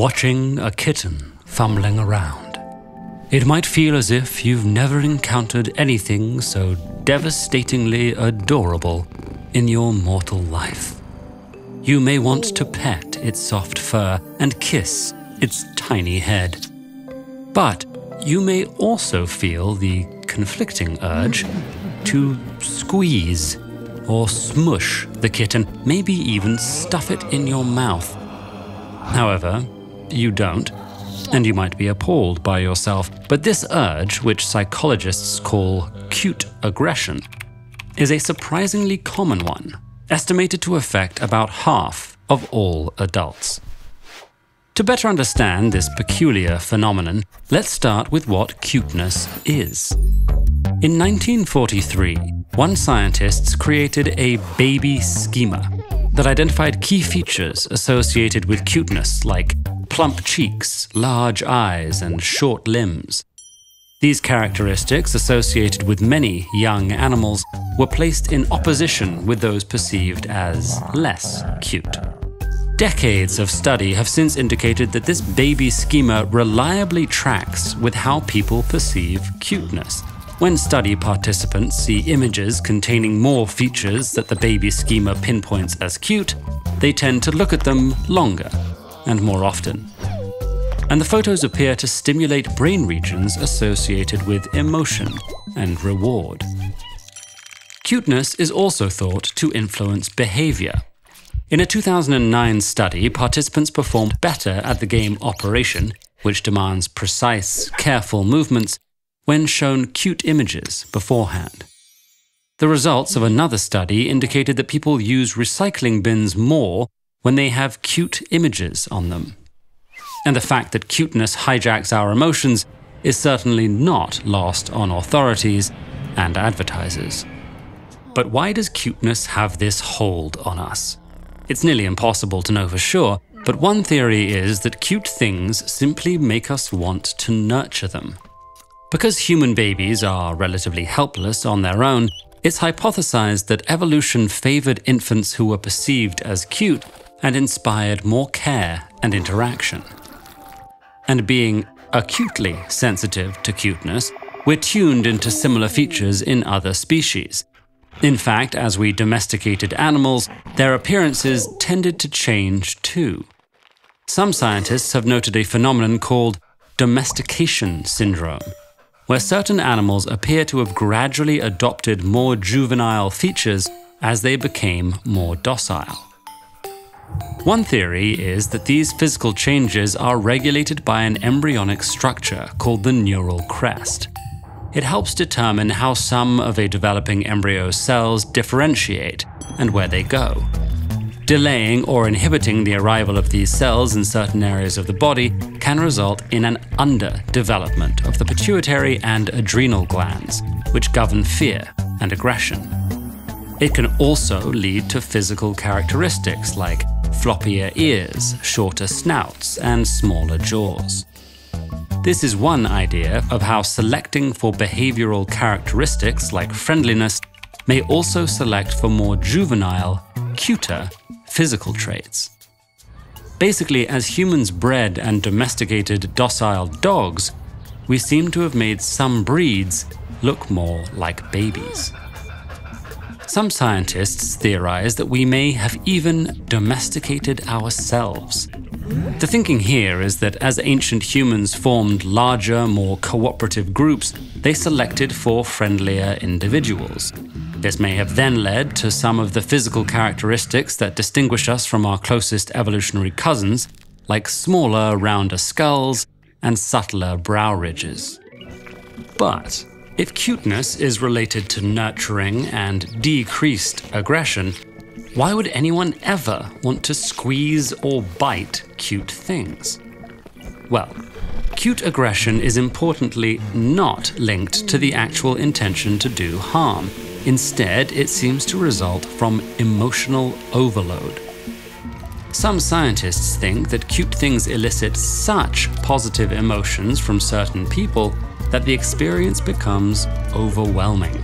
watching a kitten fumbling around. It might feel as if you've never encountered anything so devastatingly adorable in your mortal life. You may want to pet its soft fur and kiss its tiny head. But you may also feel the conflicting urge to squeeze or smush the kitten, maybe even stuff it in your mouth. However, you don't, and you might be appalled by yourself. But this urge, which psychologists call cute aggression, is a surprisingly common one, estimated to affect about half of all adults. To better understand this peculiar phenomenon, let's start with what cuteness is. In 1943, one scientist created a baby schema that identified key features associated with cuteness, like plump cheeks, large eyes, and short limbs. These characteristics, associated with many young animals, were placed in opposition with those perceived as less cute. Decades of study have since indicated that this baby schema reliably tracks with how people perceive cuteness. When study participants see images containing more features that the baby schema pinpoints as cute, they tend to look at them longer and more often. And the photos appear to stimulate brain regions associated with emotion and reward. Cuteness is also thought to influence behavior. In a 2009 study, participants performed better at the game Operation, which demands precise, careful movements, when shown cute images beforehand. The results of another study indicated that people use recycling bins more when they have cute images on them. And the fact that cuteness hijacks our emotions is certainly not lost on authorities and advertisers. But why does cuteness have this hold on us? It's nearly impossible to know for sure, but one theory is that cute things simply make us want to nurture them. Because human babies are relatively helpless on their own, it's hypothesized that evolution favored infants who were perceived as cute and inspired more care and interaction. And being acutely sensitive to cuteness, we're tuned into similar features in other species, in fact, as we domesticated animals, their appearances tended to change too. Some scientists have noted a phenomenon called domestication syndrome, where certain animals appear to have gradually adopted more juvenile features as they became more docile. One theory is that these physical changes are regulated by an embryonic structure called the neural crest. It helps determine how some of a developing embryo's cells differentiate and where they go. Delaying or inhibiting the arrival of these cells in certain areas of the body can result in an underdevelopment of the pituitary and adrenal glands, which govern fear and aggression. It can also lead to physical characteristics like floppier ears, shorter snouts, and smaller jaws. This is one idea of how selecting for behavioral characteristics like friendliness may also select for more juvenile, cuter physical traits. Basically, as humans bred and domesticated docile dogs, we seem to have made some breeds look more like babies. Some scientists theorize that we may have even domesticated ourselves the thinking here is that as ancient humans formed larger, more cooperative groups, they selected for friendlier individuals. This may have then led to some of the physical characteristics that distinguish us from our closest evolutionary cousins, like smaller, rounder skulls and subtler brow ridges. But if cuteness is related to nurturing and decreased aggression, why would anyone ever want to squeeze or bite cute things? Well, cute aggression is importantly not linked to the actual intention to do harm. Instead, it seems to result from emotional overload. Some scientists think that cute things elicit such positive emotions from certain people that the experience becomes overwhelming.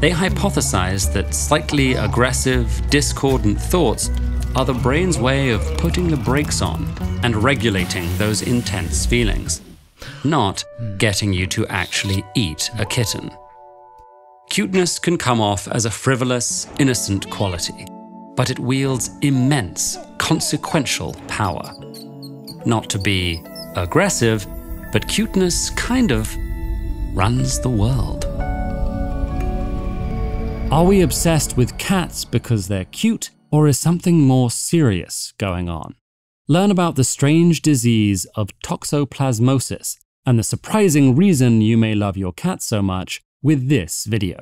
They hypothesized that slightly aggressive, discordant thoughts are the brain's way of putting the brakes on and regulating those intense feelings, not getting you to actually eat a kitten. Cuteness can come off as a frivolous, innocent quality, but it wields immense, consequential power. Not to be aggressive, but cuteness kind of runs the world. Are we obsessed with cats because they're cute, or is something more serious going on? Learn about the strange disease of toxoplasmosis and the surprising reason you may love your cat so much with this video.